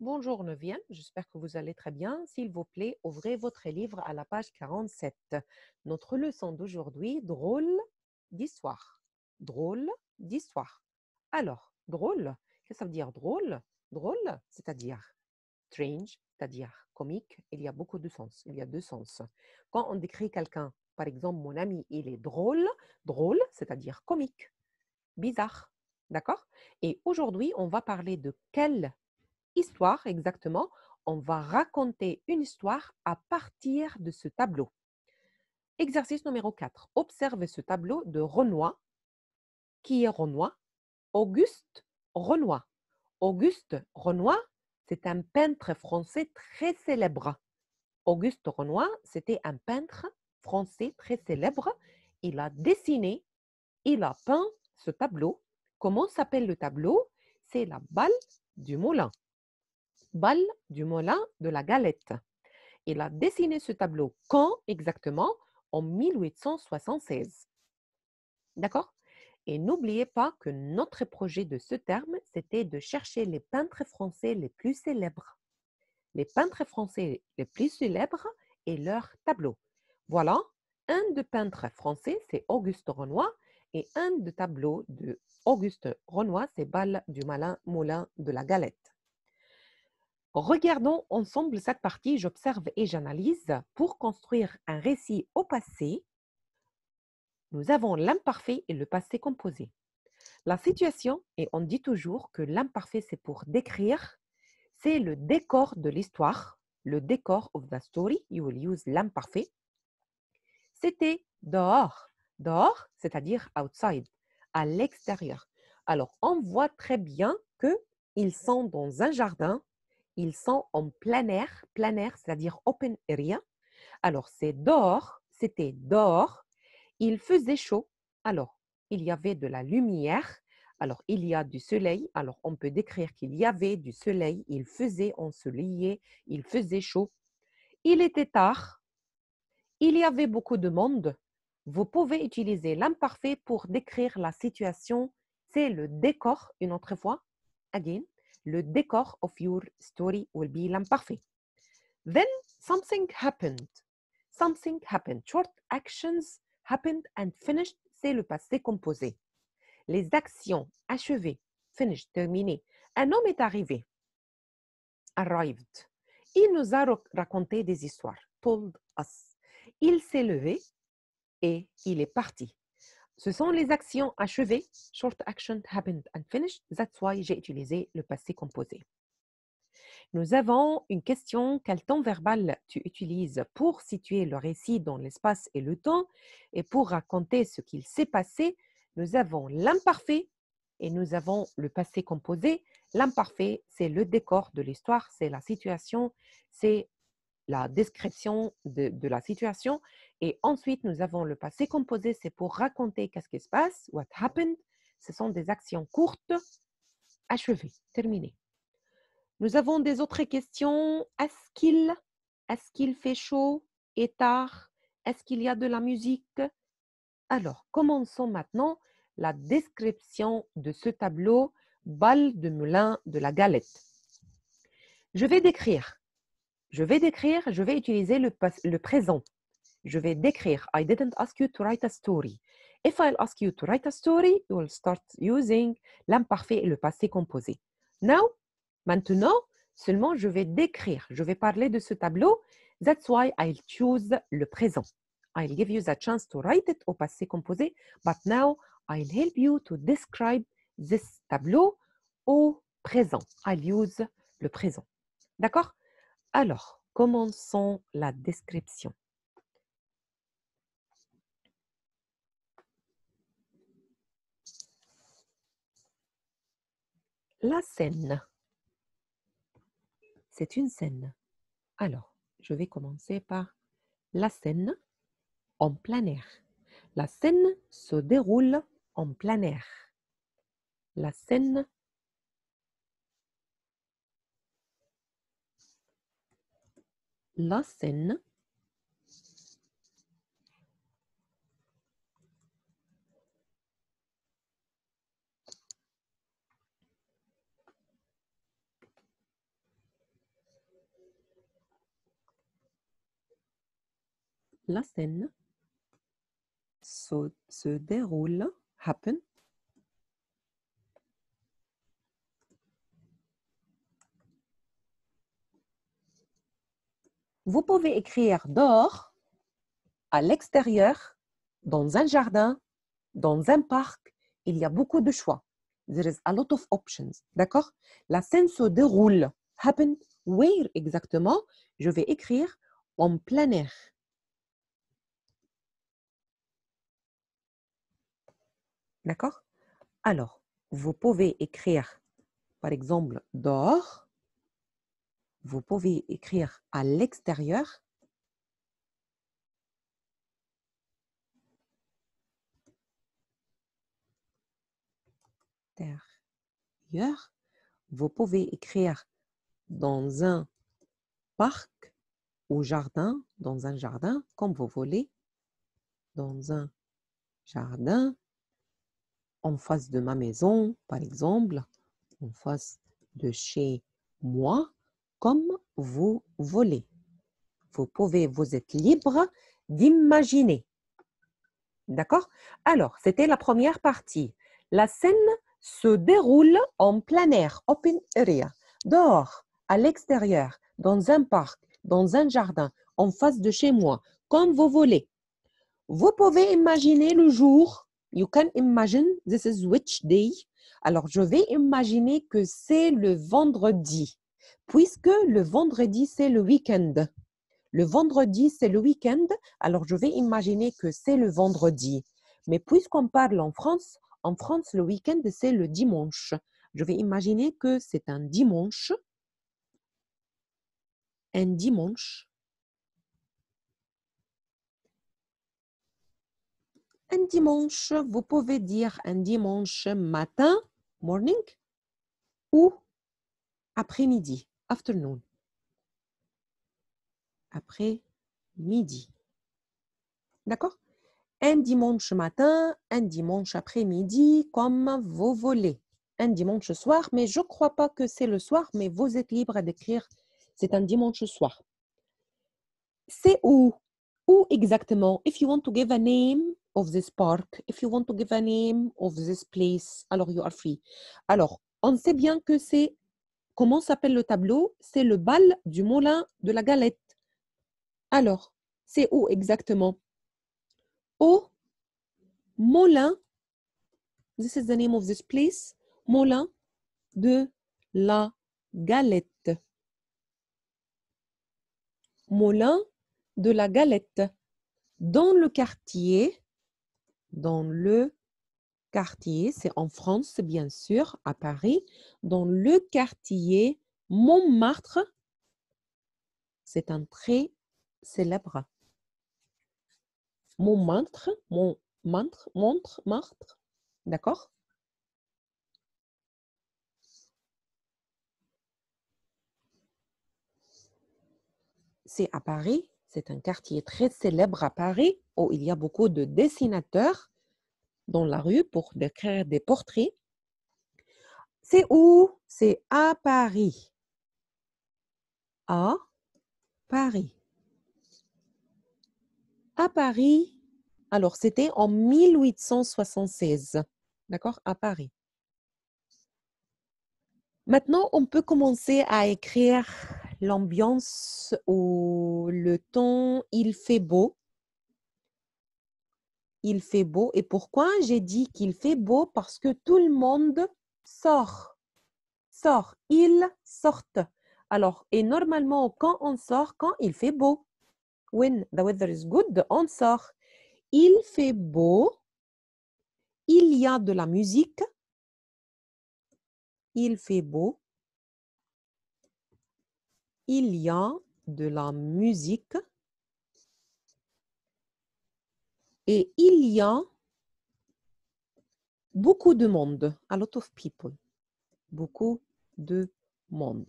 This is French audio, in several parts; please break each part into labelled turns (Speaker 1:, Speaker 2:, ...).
Speaker 1: Bonjour neuvième, j'espère que vous allez très bien. S'il vous plaît, ouvrez votre livre à la page 47. Notre leçon d'aujourd'hui, drôle d'histoire. Drôle d'histoire. Alors, drôle, qu'est-ce que ça veut dire drôle? Drôle, c'est-à-dire strange, c'est-à-dire comique. Il y a beaucoup de sens, il y a deux sens. Quand on décrit quelqu'un, par exemple, mon ami, il est drôle, drôle, c'est-à-dire comique, bizarre. D'accord? Et aujourd'hui, on va parler de quelle histoire exactement. On va raconter une histoire à partir de ce tableau. Exercice numéro 4. Observez ce tableau de Renoir. Qui est Renoir? Auguste Renoir. Auguste Renoir, c'est un peintre français très célèbre. Auguste Renoir, c'était un peintre français très célèbre. Il a dessiné, il a peint ce tableau. Comment s'appelle le tableau? C'est la balle du moulin. Balle du moulin de la galette. Il a dessiné ce tableau quand exactement? En 1876. D'accord? Et n'oubliez pas que notre projet de ce terme, c'était de chercher les peintres français les plus célèbres. Les peintres français les plus célèbres et leurs tableaux. Voilà, un de peintres français, c'est Auguste Renoir, et un de tableaux de Auguste Renoir, c'est Balle du malin moulin de la galette. Regardons ensemble cette partie, j'observe et j'analyse. Pour construire un récit au passé, nous avons l'imparfait et le passé composé. La situation, et on dit toujours que l'imparfait, c'est pour décrire, c'est le décor de l'histoire, le décor of the story, you will use l'imparfait. C'était dehors, dehors, c'est-à-dire outside, à l'extérieur. Alors, on voit très bien qu'ils sont dans un jardin ils sont en plein air, plein air, c'est-à-dire open area. Alors, c'est dehors, c'était dehors. Il faisait chaud. Alors, il y avait de la lumière. Alors, il y a du soleil. Alors, on peut décrire qu'il y avait du soleil. Il faisait ensoleillé. Il faisait chaud. Il était tard. Il y avait beaucoup de monde. Vous pouvez utiliser l'imparfait pour décrire la situation. C'est le décor, une autre fois. Again le décor of your story will be l'imparfait. Then something happened. Something happened. Short actions happened and finished, c'est le passé composé. Les actions achevées, finished, terminées. Un homme est arrivé. Arrived. Il nous a raconté des histoires. Told us. Il s'est levé et il est parti. Ce sont les actions achevées. Short action happened and finished. That's why j'ai utilisé le passé composé. Nous avons une question. Quel temps verbal tu utilises pour situer le récit dans l'espace et le temps? Et pour raconter ce qu'il s'est passé? Nous avons l'imparfait et nous avons le passé composé. L'imparfait, c'est le décor de l'histoire, c'est la situation, c'est la description de, la situation. Et ensuite, nous avons le passé composé, c'est pour raconter qu'est-ce qui se passe, what happened. Ce sont des actions courtes, achevées, terminées. Nous avons des autres questions. Est-ce qu'il est qu'il fait chaud et tard? Est-ce qu'il y a de la musique? Alors, commençons maintenant la description de ce tableau balle de moulin de la galette. Je vais décrire je vais décrire, je vais utiliser le, le présent. Je vais décrire. I didn't ask you to write a story. If I'll ask you to write a story, you will start using l'imparfait et le passé composé. Now, maintenant, seulement je vais décrire. Je vais parler de ce tableau. That's why I'll choose le présent. I'll give you the chance to write it au passé composé, but now I'll help you to describe this tableau au présent. I'll use le présent. D'accord? Alors, commençons la description. La scène. C'est une scène. Alors, je vais commencer par la scène en plein air. La scène se déroule en plein air. La scène la scène. Se, se déroule, happen, Vous pouvez écrire dehors, à l'extérieur, dans un jardin, dans un parc. Il y a beaucoup de choix. There is a lot of options. D'accord? La scène se déroule. Happen. Where exactement? Je vais écrire en plein air. D'accord? Alors, vous pouvez écrire, par exemple, dehors. Vous pouvez écrire à l'extérieur. Extérieur. Vous pouvez écrire dans un parc ou jardin, dans un jardin, comme vous voulez, dans un jardin, en face de ma maison, par exemple, en face de chez moi, comme vous voulez. Vous pouvez, vous êtes libre d'imaginer. D'accord? Alors, c'était la première partie. La scène se déroule en plein air, open area, dehors, à l'extérieur, dans un parc, dans un jardin, en face de chez moi, comme vous voulez. Vous pouvez imaginer le jour. You can imagine this is which day. Alors, je vais imaginer que c'est le vendredi, puisque le vendredi, c'est le week-end. Le vendredi, c'est le week-end, alors je vais imaginer que c'est le vendredi. Mais puisqu'on parle en France, en France, le week-end, c'est le dimanche. Je vais imaginer que c'est un dimanche. Un dimanche. Un dimanche, vous pouvez dire un dimanche matin, morning, ou après-midi, afternoon. Après-midi. D'accord? Un dimanche matin, un dimanche après-midi, comme vous voulez. Un dimanche soir, mais je ne crois pas que c'est le soir, mais vous êtes libre d'écrire c'est un dimanche soir. C'est où? Où exactement? If you want to give a name of this park, if you want to give a name of this place, alors you are free. Alors, on sait bien que c'est Comment s'appelle le tableau? C'est le bal du moulin de la galette. Alors, c'est où exactement? Au moulin, this is the name of this place, moulin de la galette. Moulin de la galette. Dans le quartier, dans le c'est en France, bien sûr, à Paris, dans le quartier Montmartre. C'est un très célèbre. Montmartre, Montmartre, Montmartre, d'accord? C'est à Paris, c'est un quartier très célèbre à Paris où il y a beaucoup de dessinateurs dans la rue pour décrire des portraits. C'est où? C'est à Paris. À Paris. À Paris. Alors, c'était en 1876. D'accord? À Paris. Maintenant, on peut commencer à écrire l'ambiance ou le temps. Il fait beau il fait beau. Et pourquoi j'ai dit qu'il fait beau? Parce que tout le monde sort. Sort. Ils sortent. Alors, et normalement, quand on sort, quand il fait beau, when the weather is good, on sort. Il fait beau. Il y a de la musique. Il fait beau. Il y a de la musique. Et il y a beaucoup de monde, a lot of people, beaucoup de monde.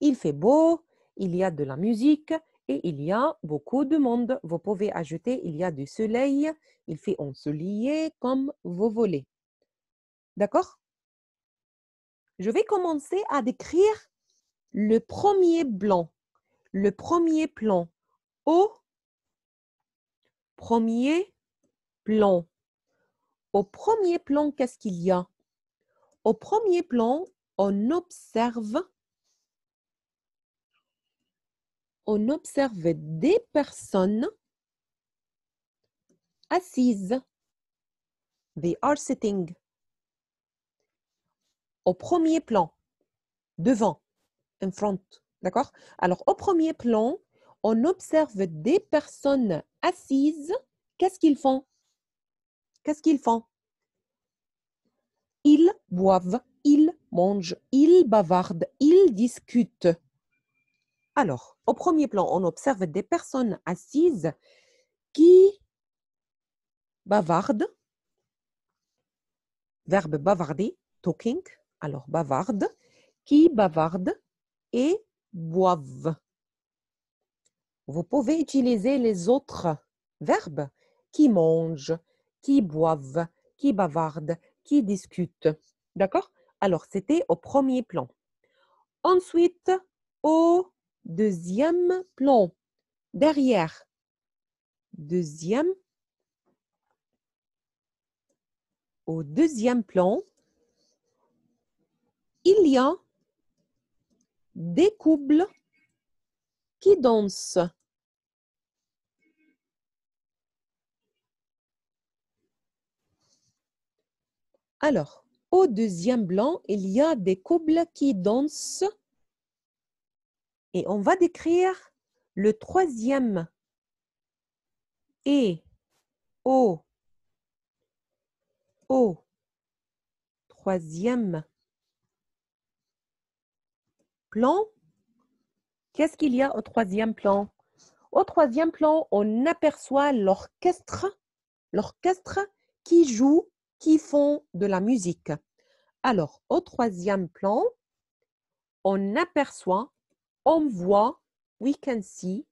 Speaker 1: Il fait beau, il y a de la musique et il y a beaucoup de monde. Vous pouvez ajouter, il y a du soleil, il fait ensoleillé comme vous voulez. D'accord? Je vais commencer à décrire le premier blanc, le premier plan au premier Au premier plan, qu'est-ce qu'il y a? Au premier plan, on observe on observe des personnes assises. They are sitting. Au premier plan, devant, in front. D'accord? Alors, au premier plan, on observe des personnes assises. Qu'est-ce qu'ils font? Qu'est-ce qu'ils font? Ils boivent, ils mangent, ils bavardent, ils discutent. Alors, au premier plan, on observe des personnes assises qui bavardent. Verbe bavarder, talking. Alors, bavardent, qui bavardent et boivent. Vous pouvez utiliser les autres verbes qui mangent, qui boivent, qui bavardent, qui discutent. D'accord? Alors, c'était au premier plan. Ensuite, au Deuxième plan, derrière. Deuxième. Au deuxième plan, il y a des couples qui dansent. Alors, au deuxième plan, il y a des couples qui dansent. Et on va décrire le troisième. Et au, au troisième. Plan. Qu'est-ce qu'il y a au troisième plan? Au troisième plan, on aperçoit l'orchestre, l'orchestre qui joue, qui font de la musique. Alors, au troisième plan, on aperçoit on voit, we can see,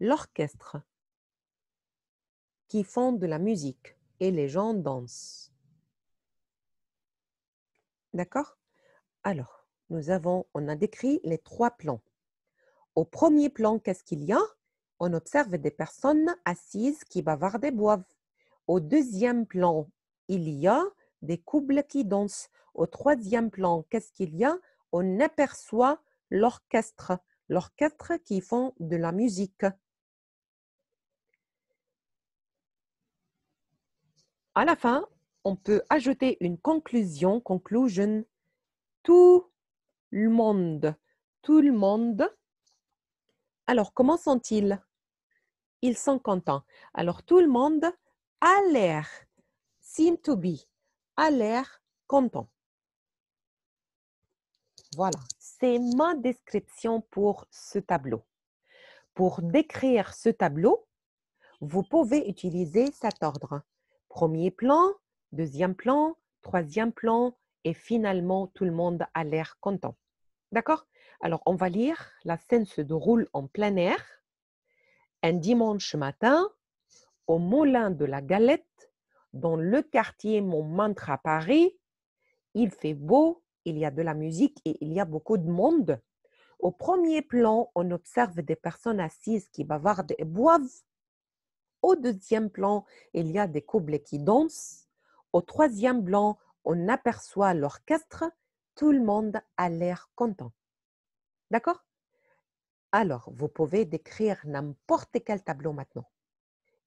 Speaker 1: l'orchestre qui font de la musique et les gens dansent. D'accord? Alors, nous avons, on a décrit les trois plans. Au premier plan, qu'est-ce qu'il y a? On observe des personnes assises qui bavardent et boivent. Au deuxième plan, il y a des couples qui dansent. Au troisième plan, qu'est-ce qu'il y a? On aperçoit l'orchestre, l'orchestre qui font de la musique. À la fin, on peut ajouter une conclusion, conclusion. Tout le monde, tout le monde. Alors, comment sont-ils? Ils sont contents. Alors, tout le monde a l'air, seem to be, a l'air content. Voilà, c'est ma description pour ce tableau. Pour décrire ce tableau, vous pouvez utiliser cet ordre. Premier plan, deuxième plan, troisième plan et finalement tout le monde a l'air content. D'accord? Alors on va lire, la scène se déroule en plein air. Un dimanche matin, au Moulin de la Galette, dans le quartier Montmartre à Paris. Il fait beau, il y a de la musique et il y a beaucoup de monde. Au premier plan, on observe des personnes assises qui bavardent et boivent. Au deuxième plan, il y a des couples qui dansent. Au troisième plan, on aperçoit l'orchestre. Tout le monde a l'air content. D'accord? Alors, vous pouvez décrire n'importe quel tableau maintenant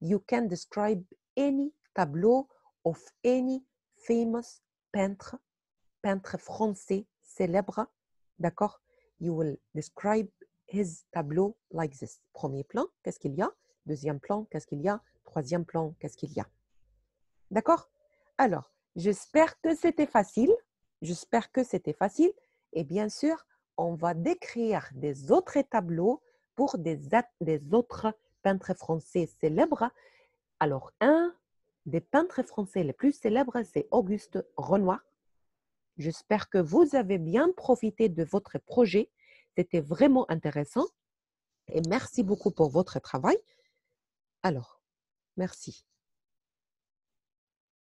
Speaker 1: you can describe any tableau of any famous peintre, peintre français célèbre, d'accord? You will describe his tableau like this. Premier plan, qu'est-ce qu'il y a? Deuxième plan, qu'est-ce qu'il y a? Troisième plan, qu'est-ce qu'il y a? D'accord? Alors, j'espère que c'était facile. J'espère que c'était facile. Et bien sûr, on va décrire des autres tableaux pour des, des autres peintres français célèbres. Alors, un des peintres français les plus célèbres, c'est Auguste Renoir. J'espère que vous avez bien profité de votre projet. C'était vraiment intéressant. Et merci beaucoup pour votre travail. Alors, merci.